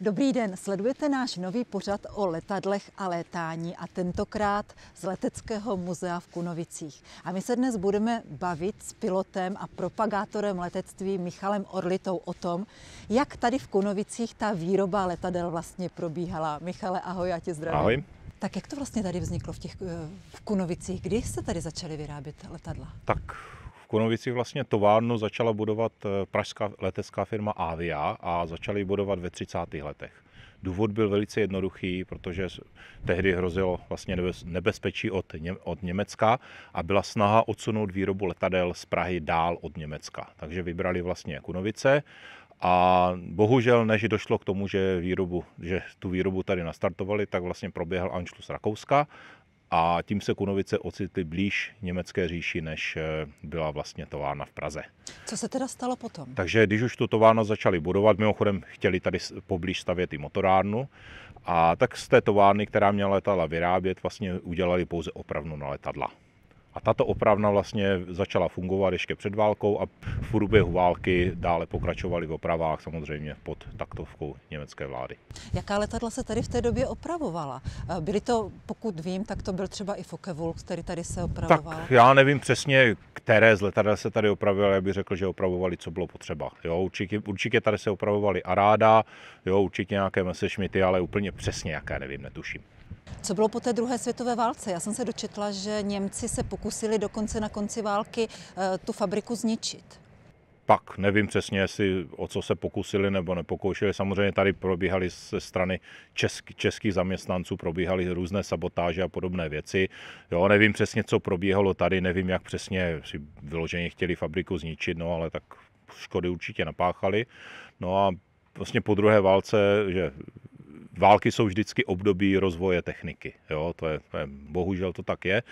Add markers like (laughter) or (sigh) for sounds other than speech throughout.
Dobrý den, sledujete náš nový pořad o letadlech a létání a tentokrát z Leteckého muzea v Kunovicích. A my se dnes budeme bavit s pilotem a propagátorem letectví Michalem Orlitou o tom, jak tady v Kunovicích ta výroba letadel vlastně probíhala. Michale, ahoj, já tě zdravím. Ahoj. Tak jak to vlastně tady vzniklo v těch eh, v Kunovicích? Kdy jste tady začali vyrábět letadla? Tak Kunovicích vlastně továrnu začala budovat eh, pražská letecká firma Avia a začali ji budovat ve 30. letech. Důvod byl velice jednoduchý, protože tehdy hrozilo vlastně nebezpečí od, Ně- od Německa a byla snaha odsunout výrobu letadel z Prahy dál od Německa. Takže vybrali vlastně Kunovice a bohužel, než došlo k tomu, že, výrobu, že tu výrobu tady nastartovali, tak vlastně proběhl Anšlus Rakouska a tím se Kunovice ocitly blíž německé říši, než eh, byla vlastně továrna v Praze. Co se teda stalo potom? Takže když už tu továrnu začali budovat, mimochodem chtěli tady poblíž stavět i motorárnu, a tak z té továrny, která měla letadla vyrábět, vlastně udělali pouze opravnu na letadla. A tato opravna vlastně začala fungovat ještě před válkou a v průběhu války dále pokračovaly v opravách samozřejmě pod taktovkou německé vlády. Jaká letadla se tady v té době opravovala? Byly to, pokud vím, tak to byl třeba i Focke-Wulf, který tady se opravoval? Tak já nevím přesně, které z letadel se tady opravovaly, já bych řekl, že opravovali, co bylo potřeba. Jo, určitě, určitě tady se opravovali Aráda, jo, určitě nějaké Messerschmitty, ale úplně přesně jaké nevím, netuším. Co bylo po té druhé světové válce? Já jsem se dočetla, že Němci se pokusili dokonce na konci války eh, tu fabriku zničit. Pak nevím přesně, jestli o co se pokusili nebo nepokoušeli. Samozřejmě tady probíhaly ze strany česk, českých zaměstnanců, probíhaly různé sabotáže a podobné věci. Jo, nevím přesně, co probíhalo tady, nevím, jak přesně si vyloženě chtěli fabriku zničit, no ale tak škody určitě napáchali. No a vlastně po druhé válce, že války jsou vždycky období rozvoje techniky. Jo, to je, to je, bohužel to tak je.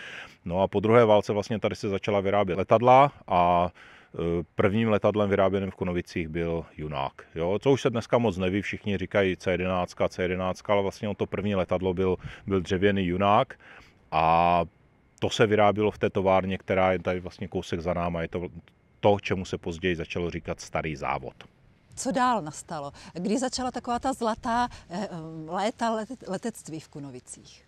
No a po druhé válce vlastně tady se začala vyrábět letadla a e, Prvním letadlem vyráběným v Konovicích byl Junák. Jo, co už se dneska moc neví, všichni říkají C11, C11, ale vlastně to první letadlo byl, byl dřevěný Junák a to se vyrábělo v té továrně, která je tady vlastně kousek za náma. Je to to, čemu se později začalo říkat starý závod. Co dál nastalo? Kdy začala taková ta zlatá eh, léta letectví v Kunovicích?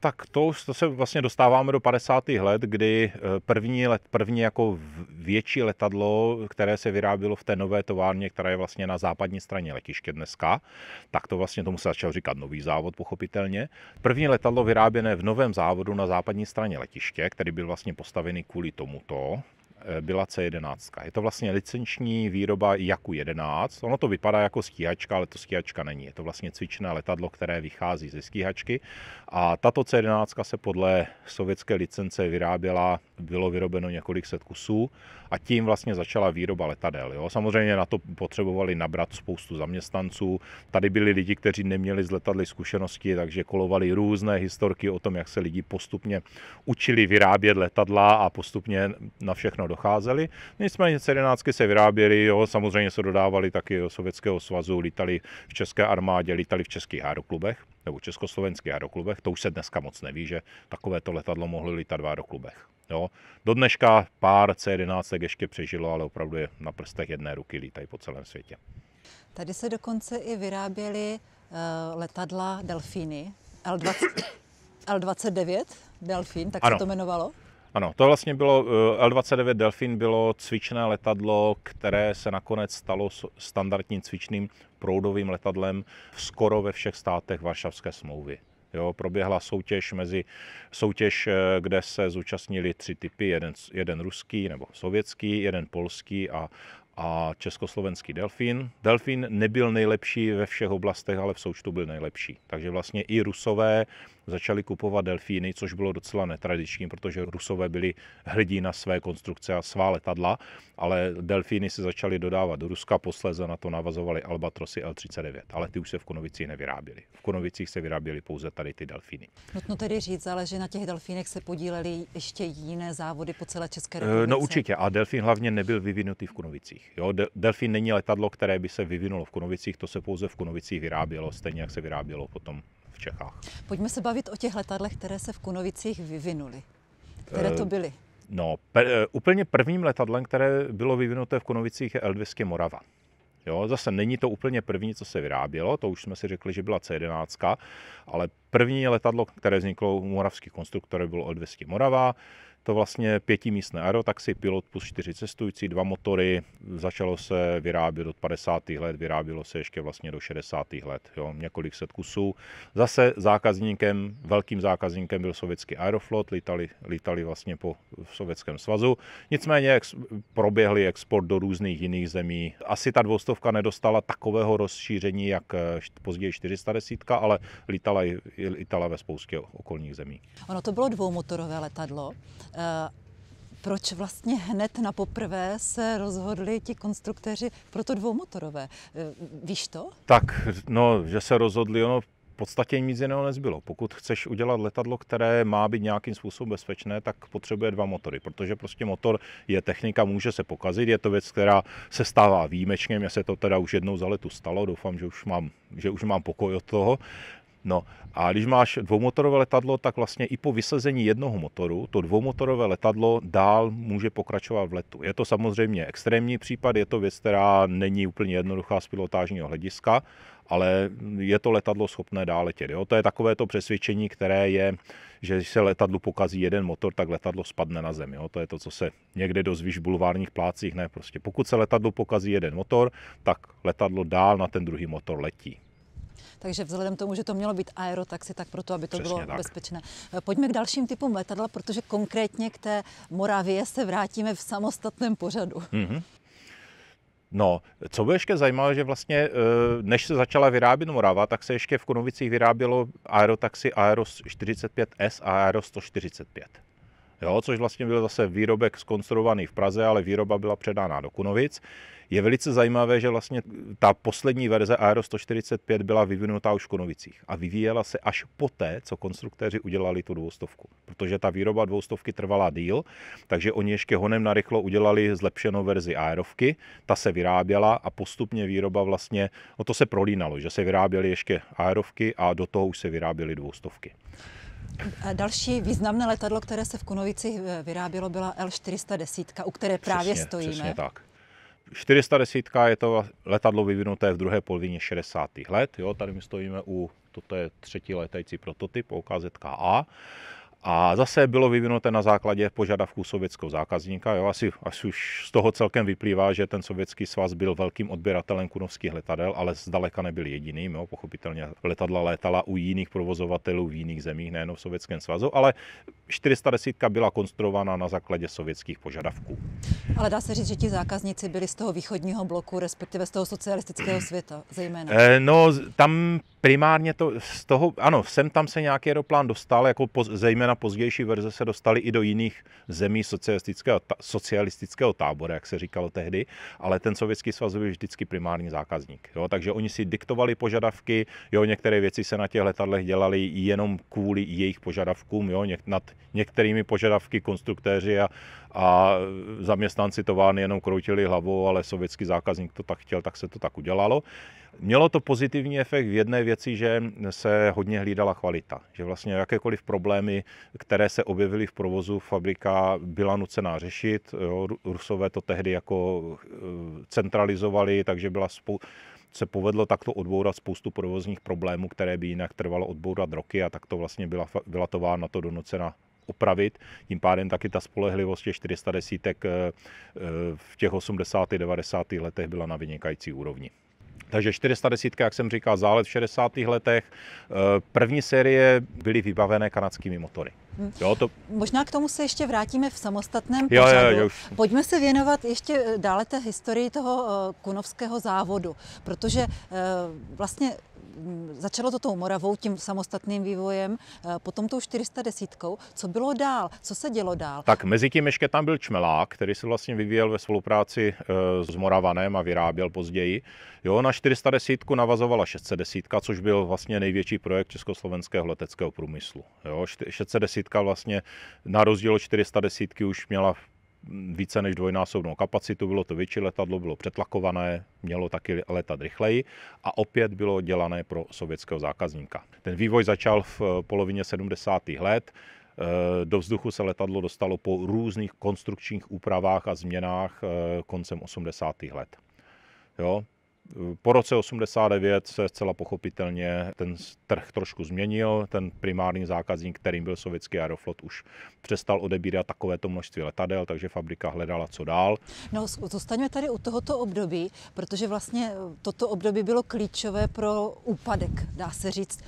Tak to, to se vlastně dostáváme do 50. let, kdy eh, první, let, první jako větší letadlo, které se vyrábělo v té nové továrně, která je vlastně na západní straně letiště dneska, tak to vlastně tomu se začal říkat nový závod, pochopitelně. První letadlo vyráběné v novém závodu na západní straně letiště, který byl vlastně postavený kvůli tomuto, Eh, byla C11. Je to vlastně licenční výroba Jaku 11. Ono to vypadá jako stíhačka, ale to stíhačka není. Je to vlastně cvičné letadlo, které vychází ze stíhačky. A tato C11 se podle sovětské licence vyráběla, bylo vyrobeno několik set kusů a tím vlastně začala výroba letadel. Jo. Samozřejmě na to potřebovali nabrat spoustu zaměstnanců. Tady byli lidi, kteří neměli z letadly zkušenosti, takže kolovali různé historky o tom, jak se lidi postupně učili vyrábět letadla a postupně na všechno docházeli. Nicméně C11 se vyráběly, jo, samozřejmě se dodávali taky do Sovětského svazu, lítali v české armádě, lítali v českých aeroklubech nebo československých aeroklubech. To už se dneska moc neví, že takovéto letadlo mohlo lítat v aeroklubech. Jo. Do dneška pár C11 ještě přežilo, ale opravdu je na prstech jedné ruky lítají po celém světě. Tady se dokonce i vyráběly uh, letadla Delfíny L20, (coughs) L29 Delfín, tak ano. se to jmenovalo? Ano, to vlastně bylo, eh, L-29 Delfin bylo cvičné letadlo, které se nakonec stalo standardním cvičným proudovým letadlem skoro ve všech státech Varšavské smlouvy. Jo, proběhla soutěž mezi soutěž, eh, kde se zúčastnili tři typy, jeden, jeden ruský nebo sovětský, jeden polský a, a československý delfín. Delfín nebyl nejlepší ve všech oblastech, ale v součtu byl nejlepší. Takže vlastně i rusové začali kupovat delfíny, což bylo docela netradiční, protože Rusové byli hrdí na své konstrukce a svá letadla, ale delfíny se začaly dodávat do Ruska, posléze na to navazovali Albatrosy L-39, ale ty už se v Konovicích nevyráběly. V Konovicích se vyráběly pouze tady ty delfíny. Nutno tedy říct, ale že na těch delfínech se podíleli ještě jiné závody po celé České eh, republice. No určitě a delfín hlavně nebyl vyvinutý v Kunovicích. Jo, delfín není letadlo, které by se vyvinulo v Kunovicích, to se pouze v Kunovicích vyrábělo, stejně jak se vyrábělo potom v Čechách. Pojďme se bavit o těch letadlech, které se v Kunovicích vyvinuly. Které to eh, byly? No, pe, eh, úplně prvním letadlem, které bylo vyvinuté v Kunovicích, je L200 Morava. Jo? Zase není to úplně první, co se vyrábělo, to už jsme si řekli, že byla C11, ale první letadlo, které vzniklo u moravských konstruktorů, bylo L200 Morava to vlastně pětimístné aerotaxi, pilot plus čtyři cestující, dva motory. Začalo se vyrábět od 50. let, vyrábělo se ještě vlastně do 60. let, jo, několik set kusů. Zase zákazníkem, velkým zákazníkem byl sovětský Aeroflot, lítali, lítali vlastně po Sovětském svazu. Nicméně ex, proběhli export do různých jiných zemí. Asi ta dvoustovka nedostala takového rozšíření, jak později 410, ale lítala, lítala ve spoustě okolních zemí. Ono to bylo dvoumotorové letadlo. Eh, proč vlastně hned na poprvé se rozhodli ti konstruktéři pro to dvoumotorové? Eh, víš to? Tak, no, že se rozhodli, ono v podstatě nic jiného nezbylo. Pokud chceš udělat letadlo, které má být nějakým způsobem bezpečné, tak potřebuje dva motory, protože prostě motor je technika, může se pokazit, je to věc, která se stává výjimečně, mně se to teda už jednou za letu stalo, doufám, že už mám, že už mám pokoj od toho, No a když máš dvoumotorové letadlo, tak vlastně i po vysazení jednoho motoru to dvoumotorové letadlo dál může pokračovat v letu. Je to samozřejmě extrémní případ, je to věc, která není úplně jednoduchá z pilotážního hlediska, ale je to letadlo schopné dál letět. Jo? To je takové to přesvědčení, které je, že když se letadlu pokazí jeden motor, tak letadlo spadne na zem. Jo? To je to, co se někde dozvíš v bulvárních plácích. Ne, prostě pokud se letadlu pokazí jeden motor, tak letadlo dál na ten druhý motor letí. Takže vzhledem k tomu, že to mělo být aerotaxi, tak proto, aby to Přesně bylo tak. bezpečné. Eh, pojďme k dalším typům letadla, protože konkrétně k té Moravě se vrátíme v samostatném pořadu. Mm-hmm. No, co bylo ještě zajímavé, že vlastně, eh, než se začala vyrábět Morava, tak se ještě v Kunovicích vyrábělo aerotaxi Aero 45S a Aero 145. Jo, což vlastně byl zase výrobek skonstruovaný v Praze, ale výroba byla předána do Kunovic. Je velice zajímavé, že vlastně ta poslední verze Aero 145 byla vyvinutá už v Konovicích a vyvíjela se až poté, co konstruktéři udělali tu dvoustovku. Protože ta výroba dvoustovky trvala díl, takže oni ještě honem narychlo udělali zlepšenou verzi aerovky, ta se vyráběla a postupně výroba vlastně, no to se prolínalo, že se vyráběly ještě aerovky a do toho už se vyráběly dvoustovky. Další významné letadlo, které se v Kunovicích eh, vyrábělo, byla L410, u které právě přesně, stojíme. Přesně tak. 410 je to letadlo vyvinuté v druhé polovině 60. let. Jo, tady my stojíme u, toto je třetí letající prototyp OKZKA. A zase bylo vyvinuté na základě požadavků sovětského zákazníka. Jo, asi, asi už z toho celkem vyplývá, že ten sovětský svaz byl velkým odběratelem kunovských letadel, ale zdaleka nebyl jediným. Jo. Pochopitelně letadla létala u jiných provozovatelů v jiných zemích, nejen v Sovětském svazu, ale 410 byla konstruována na základě sovětských požadavků. Ale dá se říct, že ti zákazníci byli z toho východního bloku, respektive z toho socialistického světa zejména. Eh, no, tam primárně to z toho, ano, sem tam se nějaký aeroplán dostal, jako po, zejména pozdější verze se dostaly i do jiných zemí socialistického, ta, socialistického tábora, jak se říkalo tehdy, ale ten sovětský svaz byl vždycky primární zákazník. Jo? Takže oni si diktovali požadavky, jo, některé věci se na těch letadlech dělaly jenom kvůli jejich požadavkům, jo? Něk, nad některými požadavky konstruktéři a, a zaměstnanci továrny jenom kroutili hlavou, ale sovětský zákazník to tak chtěl, tak se to tak udělalo. Mělo to pozitivní efekt v jedné věci, že se hodně hlídala kvalita. Že vlastně jakékoliv problémy, které se objevily v provozu, fabrika byla nucená řešit. Jo, Rusové to tehdy jako eh, centralizovali, takže byla spou- se povedlo takto odbourat spoustu provozních problémů, které by jinak trvalo odbourat roky a tak to vlastně byla, byla továrna to donucena opravit. Tím pádem taky ta spolehlivost těch 410 eh, eh, v těch 80. 90. letech byla na vynikající úrovni. Takže 410, jak jsem říkal, zálet v 60. letech. Eh, první série byly vybavené kanadskými motory. Hm. Jo, to... Možná k tomu se ještě vrátíme v samostatném jo, pořadu. Jo, jo, už. Pojďme se věnovat ještě dále té historii toho kunovského závodu, protože vlastně začalo to tou Moravou, tím samostatným vývojem, eh, potom tou 410. Co bylo dál? Co se dělo dál? Tak mezi tím ještě tam byl Čmelák, který se vlastně vyvíjel ve spolupráci eh, s Moravanem a vyráběl později. Jo, na 410 navazovala 610, což byl vlastně největší projekt československého leteckého průmyslu. Jo, 610 vlastně na rozdíl od 410 už měla více než dvojnásobnou kapacitu, bylo to větší letadlo, bylo přetlakované, mělo taky letat rychleji a opět bylo dělané pro sovětského zákazníka. Ten vývoj začal v polovině 70. let, do vzduchu se letadlo dostalo po různých konstrukčních úpravách a změnách eh, koncem 80. let. Jo? Po roce 89 se zcela pochopitelně ten trh trošku změnil. Ten primární zákazník, kterým byl sovětský aeroflot, už přestal odebírat takovéto množství letadel, takže fabrika hledala, co dál. No, zůstaňme tady u tohoto období, protože vlastně toto období bylo klíčové pro úpadek, dá se říct,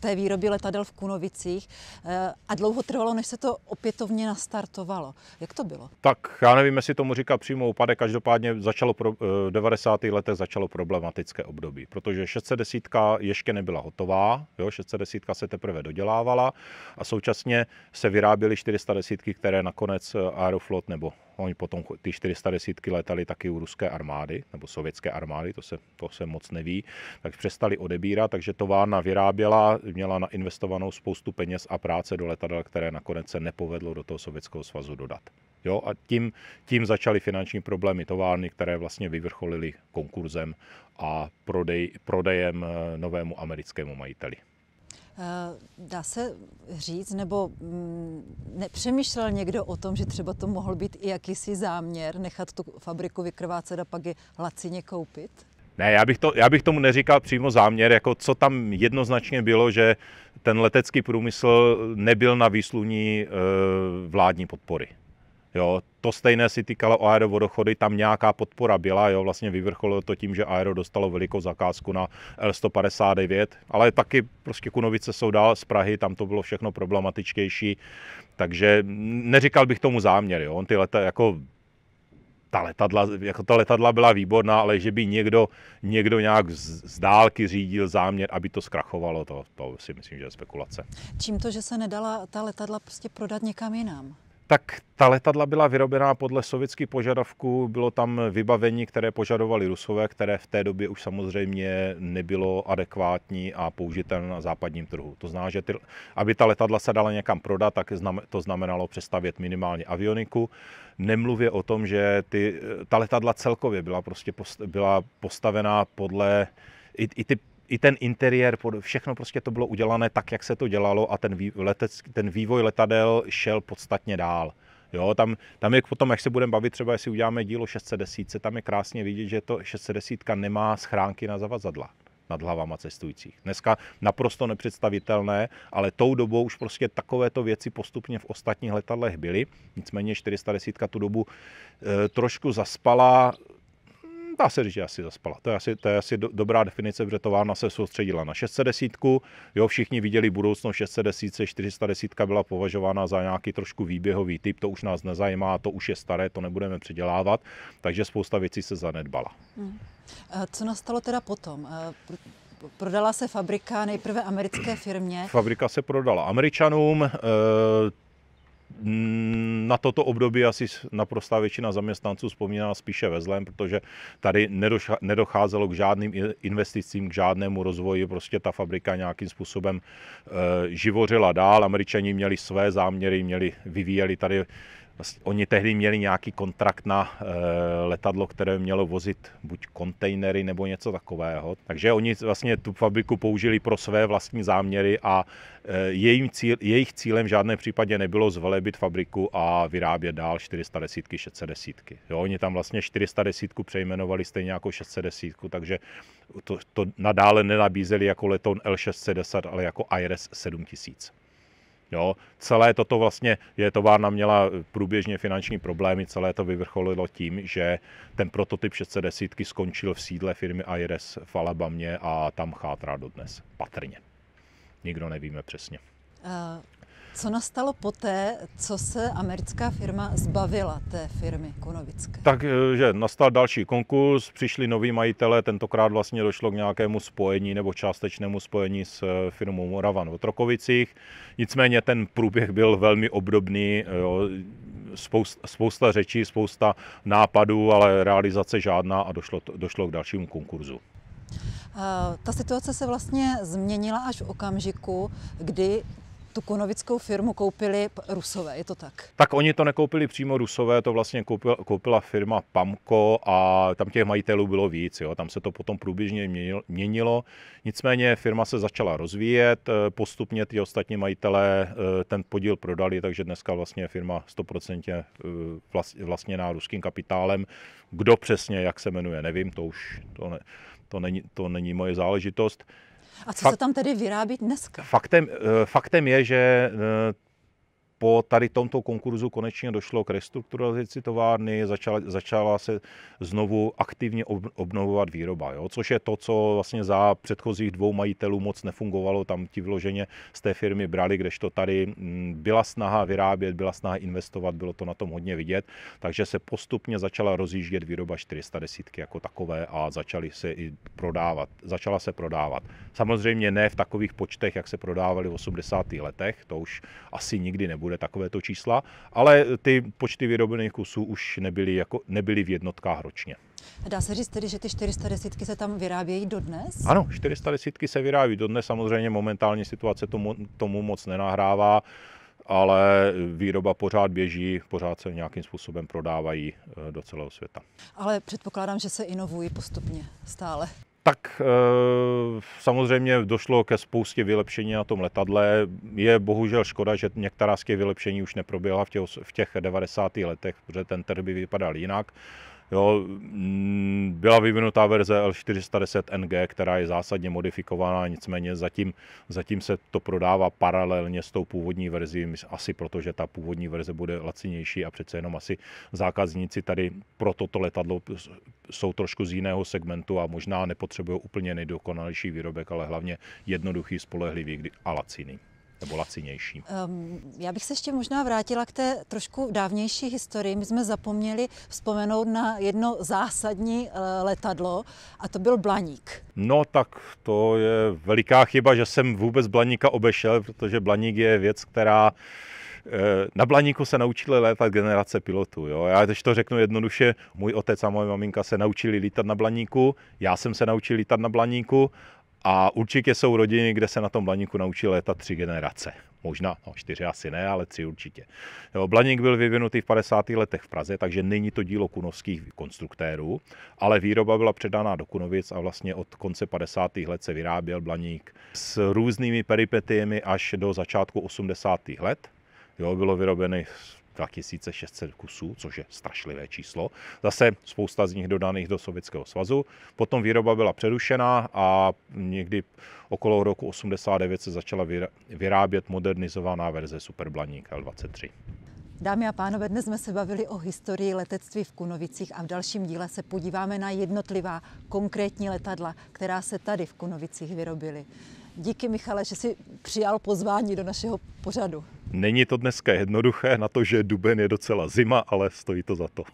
té výroby letadel v Kunovicích eh, a dlouho trvalo, než se to opětovně nastartovalo. Jak to bylo? Tak já nevím, jestli tomu říká přímo úpadek, každopádně začalo pro, eh, v 90. letech začalo problematické období, protože 610 ještě nebyla hotová, jo, 610 se teprve dodělávala a současně se vyráběly 410, které nakonec eh, Aeroflot nebo Oni potom ty 410 letali taky u ruské armády, nebo sovětské armády, to se, to se moc neví, tak přestali odebírat, takže továrna vyráběla, měla nainvestovanou spoustu peněz a práce do letadel, které nakonec se nepovedlo do toho Sovětského svazu dodat. Jo, a tím, tím začaly finanční problémy továrny, které vlastně vyvrcholily konkurzem a prodej, prodejem eh, novému americkému majiteli. Eh, dá se říct, nebo mm, nepřemýšlel někdo o tom, že třeba to mohl být i jakýsi záměr nechat tu fabriku vykrvácet a pak je lacině koupit? Ne, já bych, to, já bych tomu neříkal přímo záměr, jako co tam jednoznačně bylo, že ten letecký průmysl nebyl na výsluní e, vládní podpory. Jo, to stejné si týkalo Aero vodochody, tam nějaká podpora byla, jo, vlastně vyvrcholilo to tím, že Aero dostalo velikou zakázku na L159, ale taky prostě Kunovice jsou dál z Prahy, tam to bylo všechno problematičtější, takže neříkal bych tomu záměr, jo, on ty leta jako ta letadla, jako ta letadla byla výborná, ale že by někdo, někdo nějak z, z dálky řídil záměr, aby to zkrachovalo, to, to si myslím, že je spekulace. Čím to, že se nedala ta letadla prostě prodat někam jinam? Tak ta letadla byla vyrobená podle sovětských požadavků, bylo tam vybavení, které požadovali Rusové, které v té době už samozřejmě nebylo adekvátní a použitelné na západním trhu. To znamená, že ty, aby ta letadla se dala někam prodat, tak to znamenalo přestavět minimálně avioniku. Nemluvě o tom, že ty, ta letadla celkově byla, prostě post, byla postavená podle i, i ty i ten interiér, všechno prostě to bylo udělané tak, jak se to dělalo a ten, letec, ten vývoj letadel šel podstatně dál. Jo, tam, tam je potom, jak se budeme bavit, třeba jestli uděláme dílo 610, tam je krásně vidět, že to 610 nemá schránky na zavazadla nad hlavama cestujících. Dneska naprosto nepředstavitelné, ale tou dobou už prostě takovéto věci postupně v ostatních letadlech byly. Nicméně 410 tu dobu e, trošku zaspala dá se říct, že asi zaspala. To je asi, to je asi do, dobrá definice, protože továrna se soustředila na 610. Jo, všichni viděli budoucnost 610, 410 byla považována za nějaký trošku výběhový typ, to už nás nezajímá, to už je staré, to nebudeme předělávat, takže spousta věcí se zanedbala. Hmm. Co nastalo teda potom? Prodala se fabrika nejprve americké firmě. Fabrika se prodala Američanům, na toto období asi naprostá většina zaměstnanců vzpomíná spíše ve zlém, protože tady nedocházelo k žádným investicím, k žádnému rozvoji, prostě ta fabrika nějakým způsobem eh, živořila dál, američani měli své záměry, měli, vyvíjeli tady Vlastně oni tehdy měli nějaký kontrakt na e, letadlo, které mělo vozit buď kontejnery nebo něco takového. Takže oni vlastně tu fabriku použili pro své vlastní záměry a e, jejím cíl, jejich cílem v žádném případě nebylo zvelebit fabriku a vyrábět dál 410, 610. Jo, oni tam vlastně 410 přejmenovali stejně jako 610, takže to, to nadále nenabízeli jako leton L610, ale jako IRS 7000. Jo, celé toto vlastně, je továrna měla průběžně finanční problémy, celé to vyvrcholilo tím, že ten prototyp 610 skončil v sídle firmy IRS v Alabamě a tam chátrá dodnes, patrně. Nikdo nevíme přesně. Uh, co nastalo poté, co se americká firma zbavila té firmy Konovické? Takže nastal další konkurs, přišli noví majitele, tentokrát vlastně došlo k nějakému spojení nebo částečnému spojení s eh, firmou Moravan v Trokovicích. Nicméně ten průběh byl velmi obdobný, jo, spousta, spousta řečí, spousta nápadů, ale realizace žádná a došlo, došlo k dalšímu konkurzu. Ta situace se vlastně změnila až v okamžiku, kdy tu kunovickou firmu koupili Rusové, je to tak? Tak oni to nekoupili přímo Rusové, to vlastně koupila, koupila firma Pamko a tam těch majitelů bylo víc, jo. tam se to potom průběžně měnilo. Nicméně firma se začala rozvíjet, eh, postupně ty ostatní majitelé eh, ten podíl prodali, takže dneska vlastně firma 100% vlastněná ruským kapitálem. Kdo přesně, jak se jmenuje, nevím, to už to, ne, to, není, to není moje záležitost. A co Fakt, se tam tedy vyrábí dneska? Faktem, eh, faktem je, že eh, po tady tomto konkurzu konečně došlo k restrukturalizaci továrny, začala, začala se znovu aktivně obnovovat výroba, jo? což je to, co vlastně za předchozích dvou majitelů moc nefungovalo, tam ti vloženě z té firmy brali, kdežto tady mm, byla snaha vyrábět, byla snaha investovat, bylo to na tom hodně vidět, takže se postupně začala rozjíždět výroba 410 jako takové a začaly se i prodávat, začala se prodávat. Samozřejmě ne v takových počtech, jak se prodávaly v 80. letech, to už asi nikdy nebude bude takovéto čísla, ale ty počty vyrobených kusů už nebyly, jako, nebyly v jednotkách ročně. Dá se říct tedy, že ty 410 se tam vyrábějí dodnes? Ano, 410 se vyrábí dodnes, samozřejmě momentální situace tomu, tomu moc nenahrává, ale výroba pořád běží, pořád se nějakým způsobem prodávají eh, do celého světa. Ale předpokládám, že se inovují postupně stále. Tak eh, samozřejmě došlo ke spoustě vylepšení na tom letadle. Je bohužel škoda, že některá z těch vylepšení už neproběhla v těch, v těch 90. letech, protože ten trh by vypadal jinak. Jo, mm, byla vyvinutá verze L410NG, která je zásadně modifikovaná, nicméně zatím, zatím se to prodává paralelně s tou původní verzí, asi proto, že ta původní verze bude lacinější a přece jenom asi zákazníci tady pro toto letadlo jsou trošku z jiného segmentu a možná nepotřebují úplně nejdokonalejší výrobek, ale hlavně jednoduchý, spolehlivý a laciný nebo lacinější. Um, já bych se ještě možná vrátila k té trošku dávnější historii. My jsme zapomněli vzpomenout na jedno zásadní uh, letadlo a to byl Blaník. No tak to je veliká chyba, že jsem vůbec Blaníka obešel, protože Blaník je věc, která eh, na Blaníku se naučili létat generace pilotů. Jo? Já teď to řeknu jednoduše, můj otec a moje maminka se naučili lítat na Blaníku, já jsem se naučil lítat na Blaníku a určitě jsou rodiny, kde se na tom blaníku naučí létat tři generace. Možná, no čtyři asi ne, ale tři určitě. Jo, blaník byl vyvinutý v 50. letech v Praze, takže není to dílo kunovských konstruktérů, ale výroba byla předána do Kunovic a vlastně od konce 50. let se vyráběl blaník s různými peripetiemi až do začátku 80. let. Jo, bylo vyrobeny 2600 kusů, což je strašlivé číslo. Zase spousta z nich dodaných do Sovětského svazu. Potom výroba byla přerušena a někdy okolo roku 89 se začala vyrábět modernizovaná verze Superblaník L23. Dámy a pánové, dnes jsme se bavili o historii letectví v Kunovicích a v dalším díle se podíváme na jednotlivá konkrétní letadla, která se tady v Kunovicích vyrobily. Díky Michale, že jsi přijal pozvání do našeho pořadu. Není to dneska jednoduché na to, že duben je docela zima, ale stojí to za to.